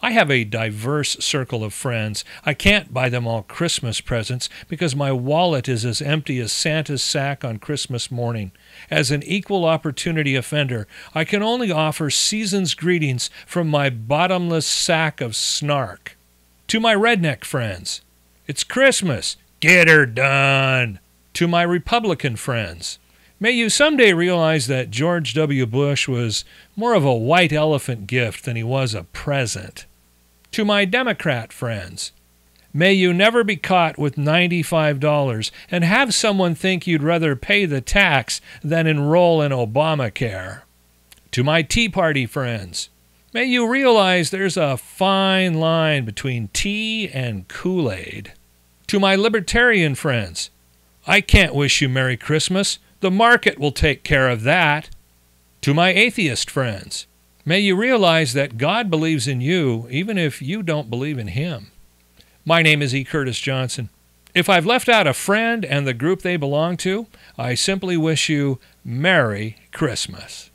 I have a diverse circle of friends. I can't buy them all Christmas presents because my wallet is as empty as Santa's sack on Christmas morning. As an equal opportunity offender, I can only offer season's greetings from my bottomless sack of snark. To my redneck friends, it's Christmas. Get her done. To my Republican friends, may you someday realize that George W. Bush was more of a white elephant gift than he was a present. To my Democrat friends, may you never be caught with $95 and have someone think you'd rather pay the tax than enroll in Obamacare. To my Tea Party friends, may you realize there's a fine line between tea and Kool Aid. To my Libertarian friends, I can't wish you Merry Christmas. The market will take care of that. To my atheist friends, may you realize that God believes in you even if you don't believe in Him. My name is E. Curtis Johnson. If I've left out a friend and the group they belong to, I simply wish you Merry Christmas.